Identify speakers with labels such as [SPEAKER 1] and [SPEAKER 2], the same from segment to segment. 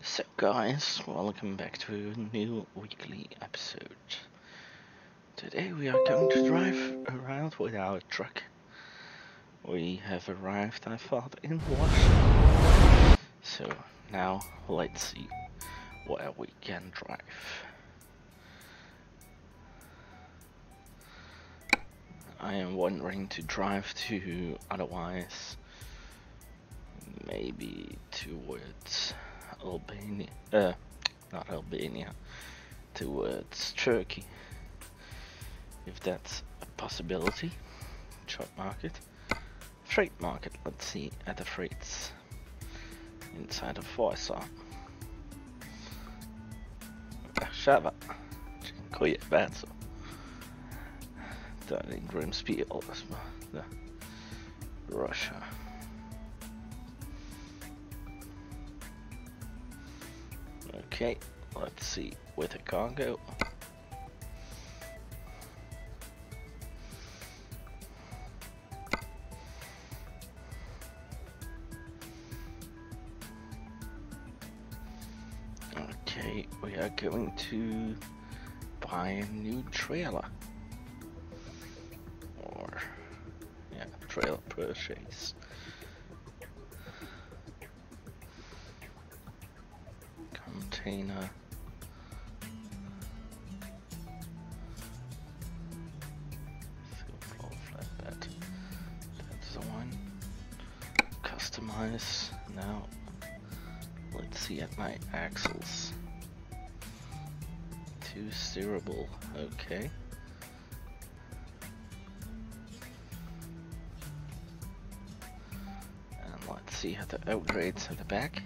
[SPEAKER 1] So guys, welcome back to a new weekly episode. Today we are going to drive around with our truck. We have arrived, I thought, in Washington. So now let's see where we can drive. I am wondering to drive to otherwise maybe towards Albania, uh, not Albania, towards Turkey, if that's a possibility. Truck market, freight market. Let's see at the freights inside of Warsaw. Warszawa. Dziękuję bardzo. Dalej Grimsby Russia. Okay, let's see with a cargo. Okay, we are going to buy a new trailer. Or, yeah, trailer purchase. One. Customize. Now, let's see at my axles. Two steerable. Okay. And let's see how the upgrades at the back.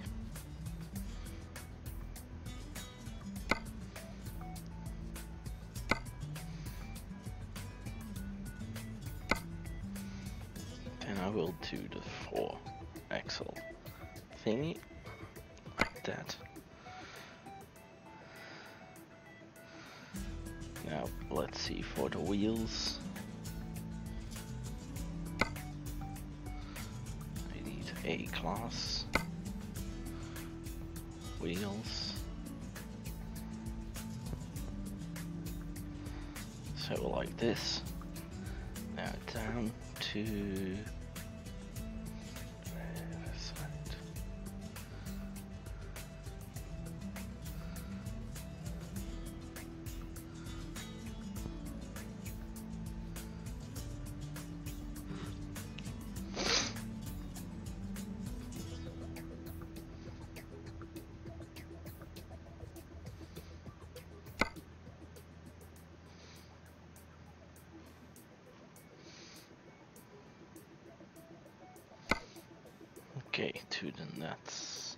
[SPEAKER 1] Okay, to the nuts.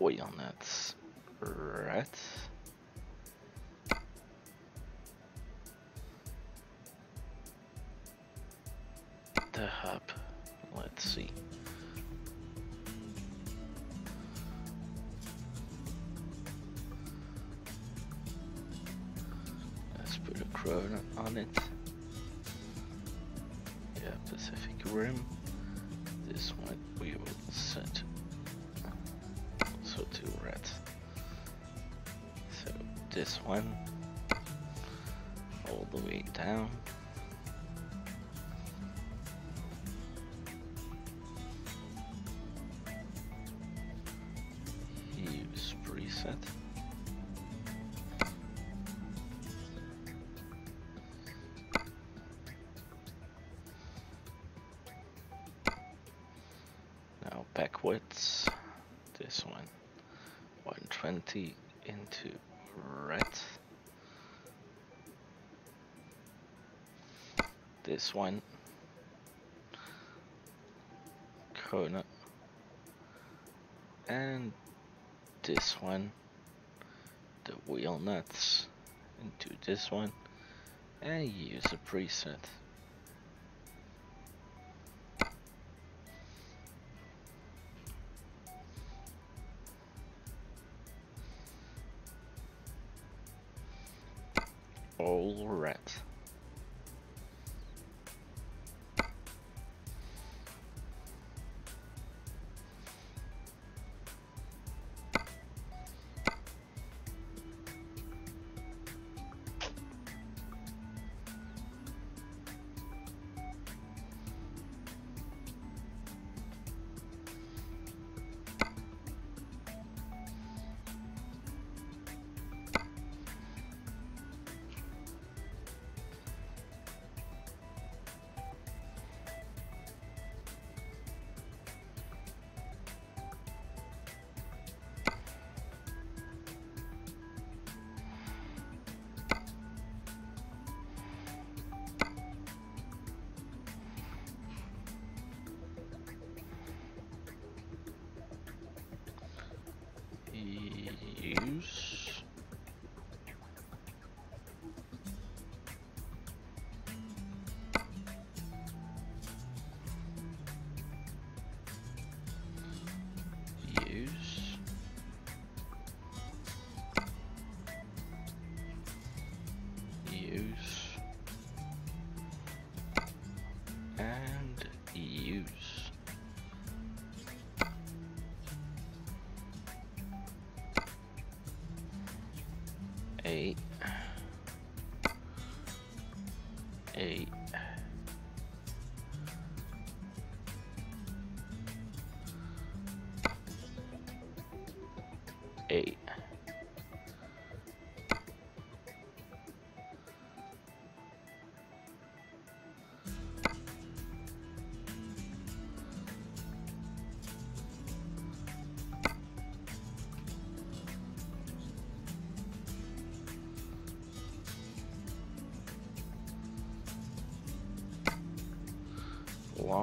[SPEAKER 1] Oil nuts. Now backwards, this one, 120 into red. This one, Kona, and this one, the wheel nuts into this one, and use a preset.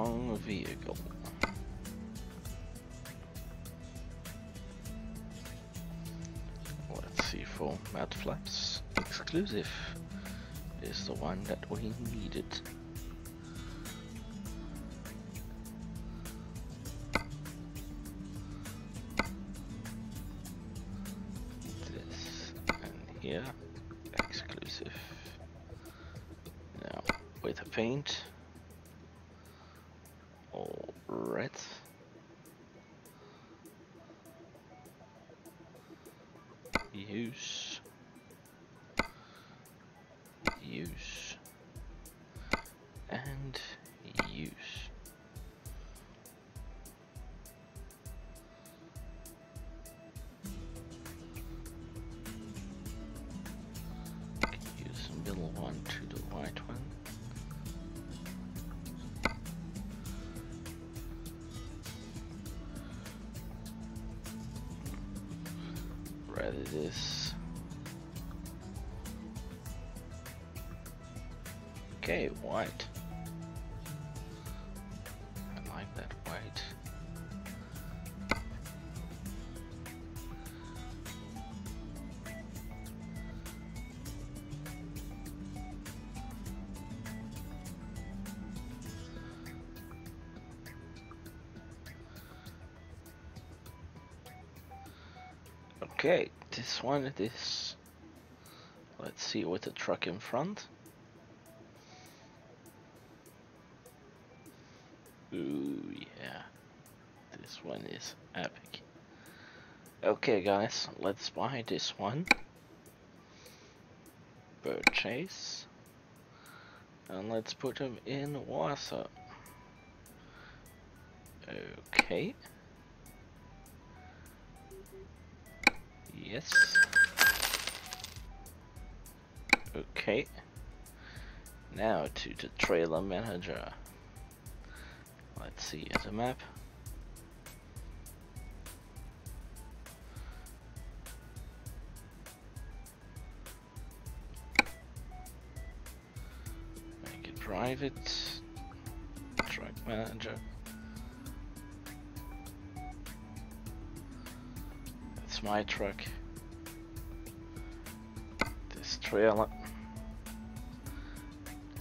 [SPEAKER 1] Long vehicle. Let's see for mud flaps. Exclusive is the one that we needed. Okay, white. I like that white. Okay, this one this... Let's see with the truck in front. Okay, guys, let's buy this one. Purchase. And let's put him in Warsaw. Okay. Yes. Okay. Now to the trailer manager. Let's see the map. Private. Truck manager. That's my truck. This trailer.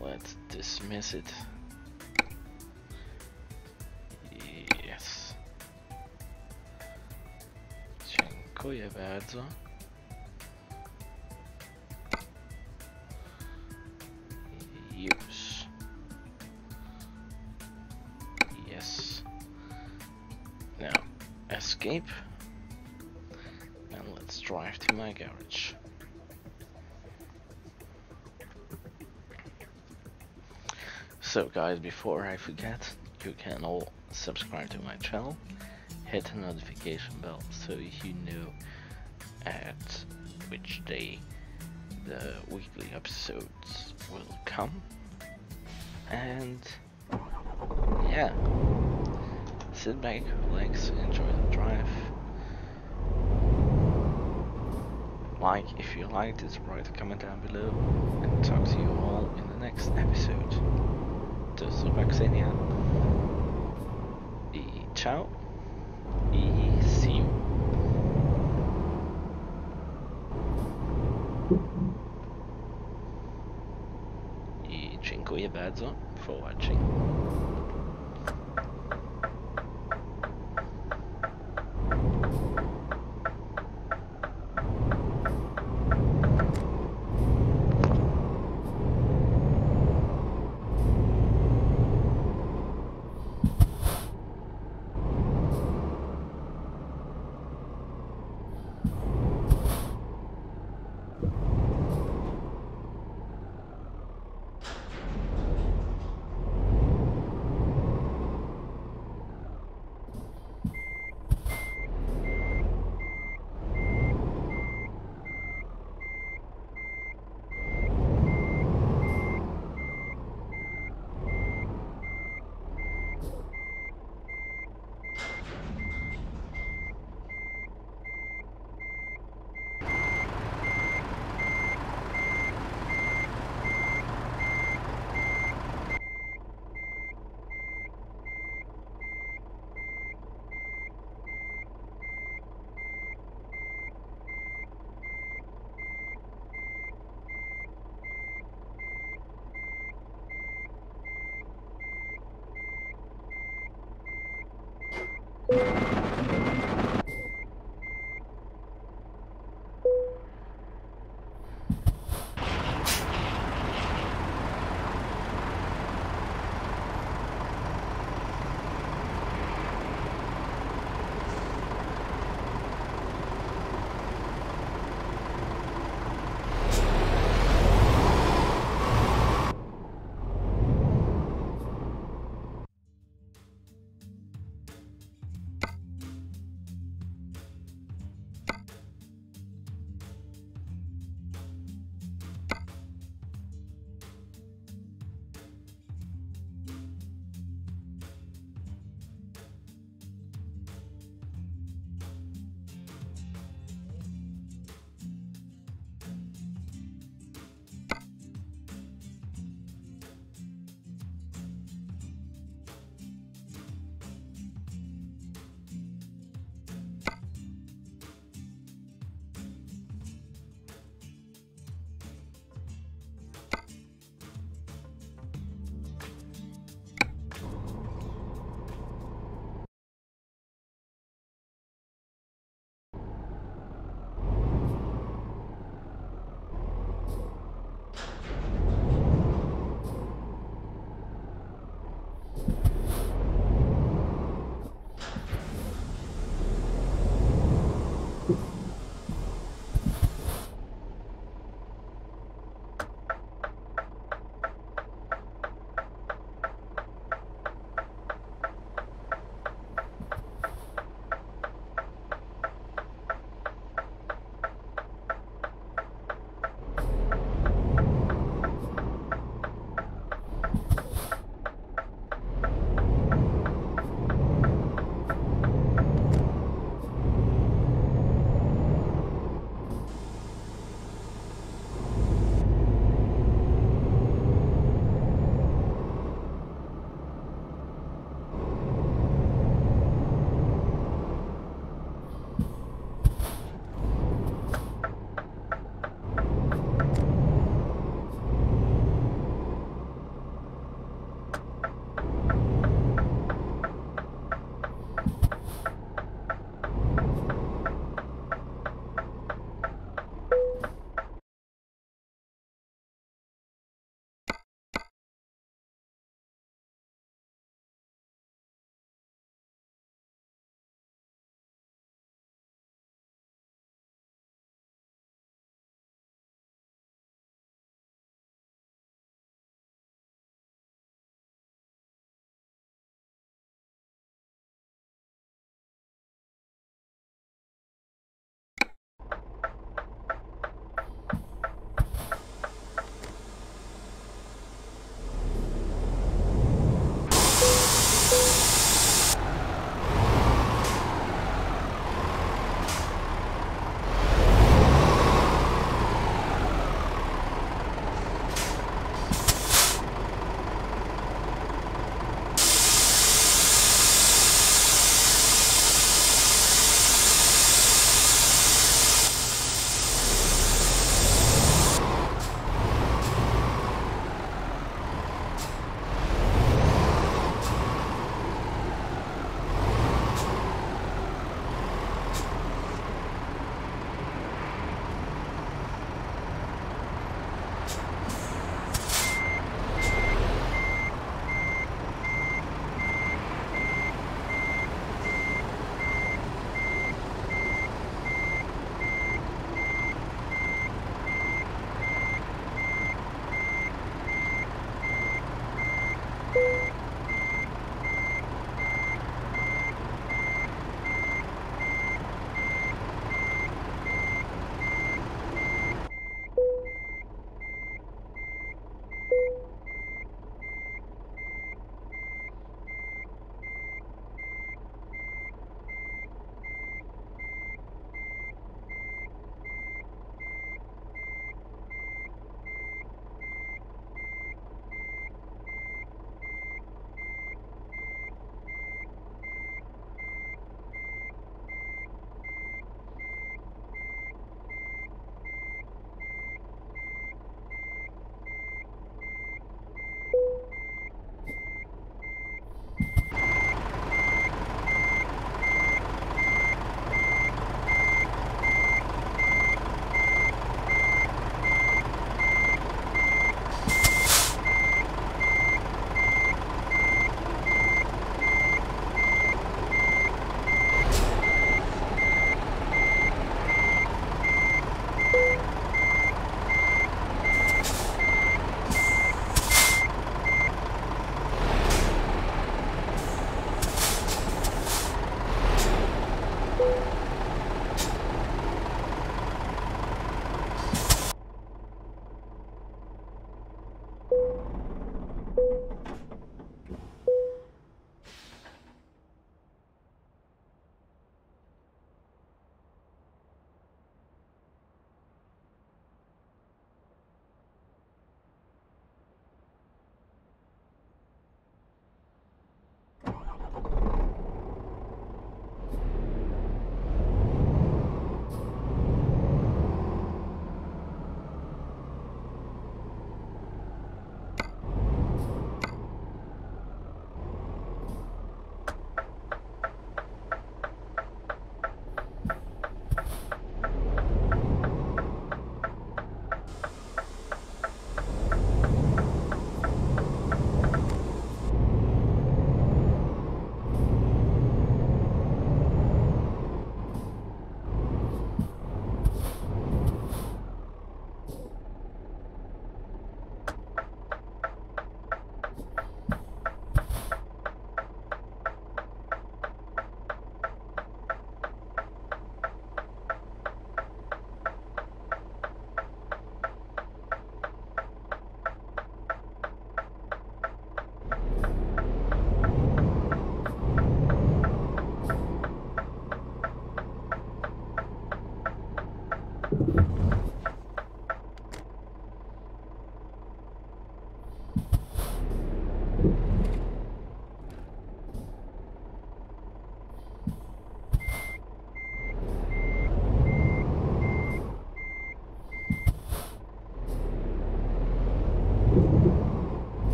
[SPEAKER 1] Let's dismiss it. Yes. Dziękuję bardzo. Guys, before I forget, you can all subscribe to my channel, hit the notification bell so you know at which day the weekly episodes will come. And yeah, sit back, relax, enjoy the drive. Like if you liked it, write a comment down below, and talk to you all in the next episode. se vaccinem. E tchau. E see you. I dziękuję bardzo for watching.